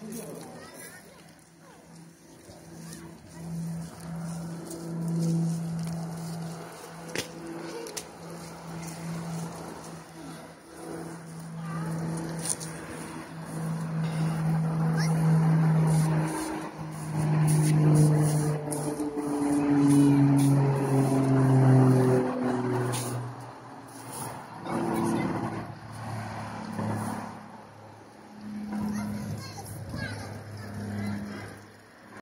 はい。